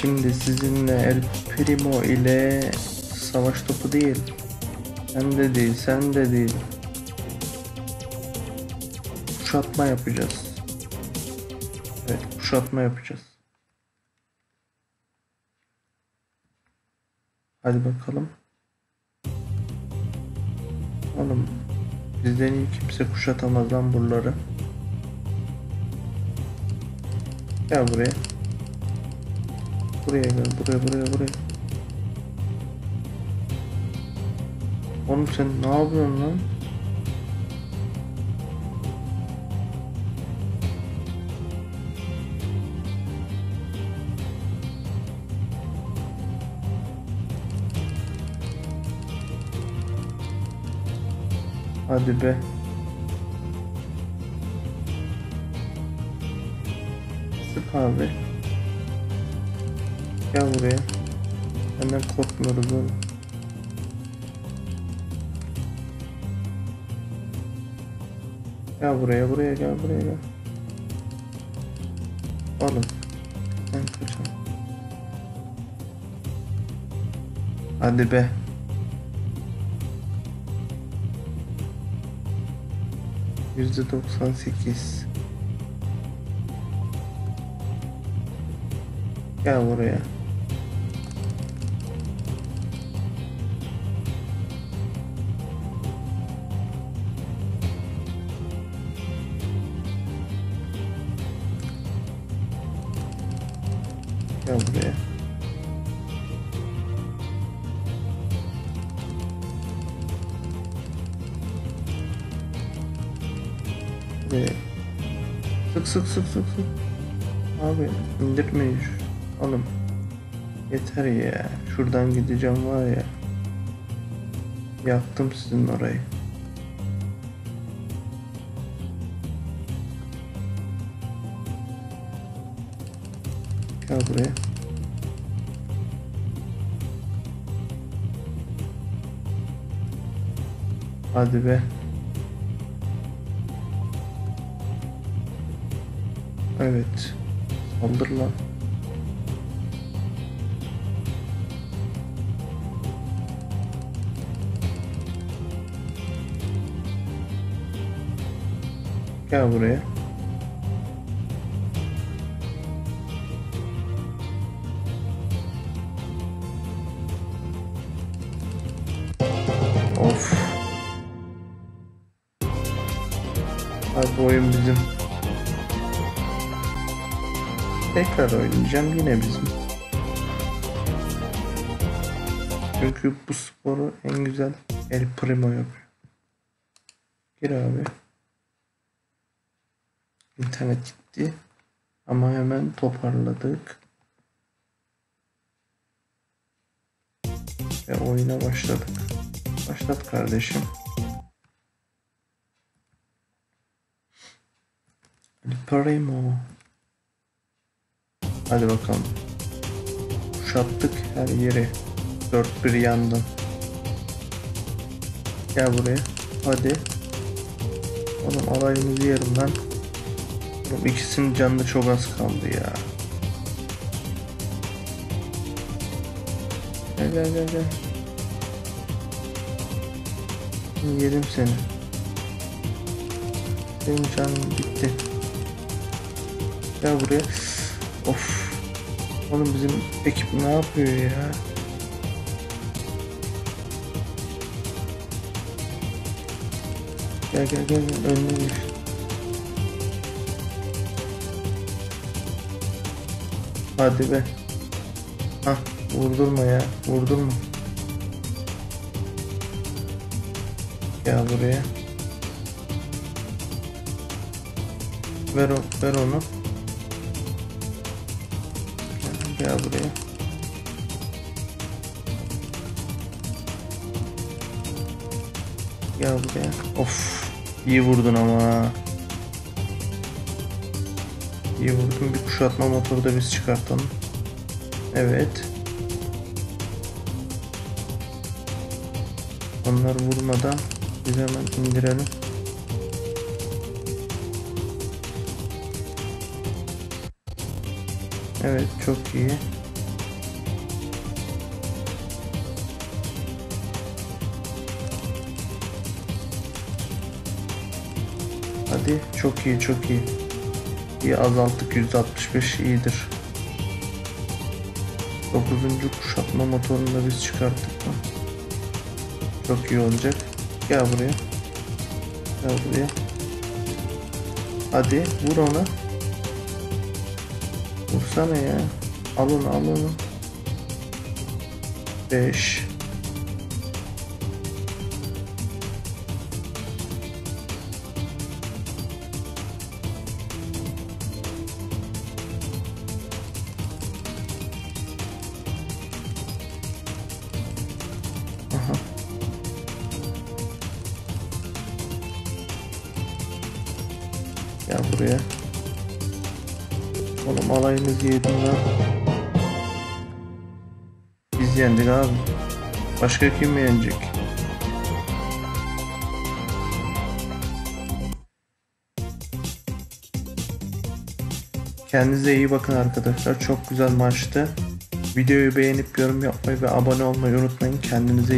Şimdi sizinle El Primo ile savaş topu değil. Sen de değil, sen de değil. Kuşatma yapacağız. Evet, kuşatma yapacağız. Hadi bakalım. Oğlum bizden iyi kimse kuşatamaz lan buraları. Gel buraya. Buraya gel, buraya, buraya, buraya. Oğlum sen ne yapıyorsun lan? Hadi be. Sık abi. Gel buraya. Benden korkmuyoruz oğlum. Gel buraya, buraya gel, buraya gel. Oğlum. Ben kaçam. Hadi be. Yüzde doksan sekiz. Gel buraya. Gel buraya. Buraya. Sık sık sık sık sık. Abi indirmeyin şu. Oğlum. Yeter ya. Şuradan gideceğim var ya. Yaktım sizin orayı. Gel buraya. Hadi be. Evet. Saldır lan. Gel buraya. Bu oyun bizim. Tekrar oynayacağım yine bizim. Çünkü bu sporu en güzel El Primo yapıyor. Gir abi. İnternet gitti. Ama hemen toparladık. Ve oyuna başladık. Başlat kardeşim. Primo. Hadi bakalım. Kuşattık her yeri. Dört bir yandan. Gel buraya. Hadi. Oğlum alayımızı yerim lan. Oğlum ikisinin canı çok az kaldı ya. Gel gel gel gel. Yedim seni. Benim canım bitti. Gel buraya. Of. Oğlum bizim ekip ne yapıyor ya? Gel gel gel gel önüne geç. Hadi be. Hah vurdurma ya vurdurma. Gel buraya. Ver, ver onu. Gel buraya. Gel buraya. Of. iyi vurdun ama. İyi vurdun. Bir kuşatma motoru da biz çıkartalım. Evet. Onlar vurmadan biz hemen indirelim. Evet çok iyi. Hadi çok iyi çok iyi. Bir azalttık 165 iyidir. 9. kuşatma motorunu da biz çıkarttık mı? Çok iyi olacak. Gel buraya. Gel buraya. Hadi vur ona. Vursana ya. Al onu al onu. 5 Aha. Gel buraya. Oğlum alayınızı yedin lan. Biz yendik abi. Başka kim yenecek? Kendinize iyi bakın arkadaşlar. Çok güzel maçtı. Videoyu beğenip yorum yapmayı ve abone olmayı unutmayın. Kendinize